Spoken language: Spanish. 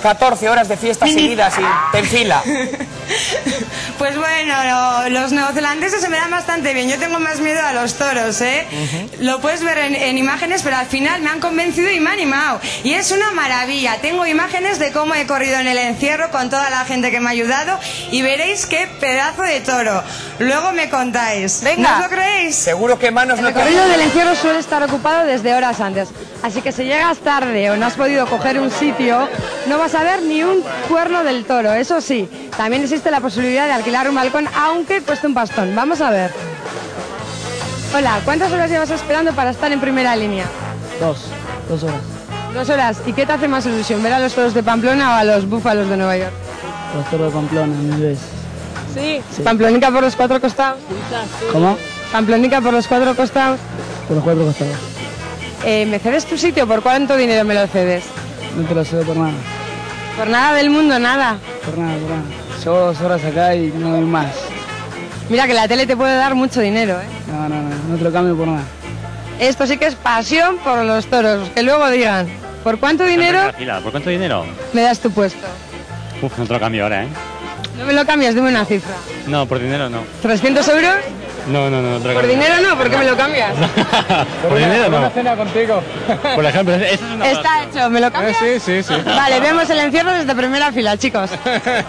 14 horas de fiestas seguidas y te enfila. Pues bueno, lo- los neozelandeses se me dan bastante bien. Yo tengo más miedo a los toros, ¿eh? Lo puedes ver en, en imágenes, pero al final me han convencido y me han animado. Y es una maravilla. Tengo imágenes de cómo he corrido en el encierro con toda la gente que me ha ayudado y veréis qué pedazo de toro. Luego me contáis. Venga. ¿No os lo creéis? Seguro que manos El no te recorrido del encierro suele estar ocupado desde horas antes, así que si llegas tarde o no has podido coger un sitio, no vas a ver ni un cuerno del toro. Eso sí, también existe la posibilidad de alquilar un balcón, aunque cueste un pastón. Vamos a ver. Hola, ¿cuántas horas llevas esperando para estar en primera línea? Dos, dos horas. Dos horas. ¿Y qué te hace más ilusión, ver a los toros de Pamplona o a los búfalos de Nueva York? Los toros de Pamplona, mil veces. Sí. Pamplonica por los cuatro costados. ¿Cómo? Pamplonica por los cuatro costados. Por los cuatro costados. Eh, ¿Me cedes tu sitio? ¿Por cuánto dinero me lo cedes? No te lo cedo por nada. Por nada del mundo, nada. Por nada, por nada. Llevo dos horas acá y no doy más. Mira que la tele te puede dar mucho dinero, ¿eh? No, no, no, no te lo cambio por nada. Esto sí que es pasión por los toros. Que luego digan, ¿por cuánto dinero Tranquila, ¿por cuánto dinero? me das tu puesto? Uf, no te lo cambio ahora, ¿eh? No me lo cambias, dime una cifra. No, por dinero no. ¿300 euros? No, no, no, no te lo Por cambio. dinero no, ¿por qué me lo cambias? por dinero no. cena contigo. Por ejemplo, esa es una Está hecho, ¿me lo cambias? sí, sí, sí. Vale, vemos el encierro desde primera fila, chicos.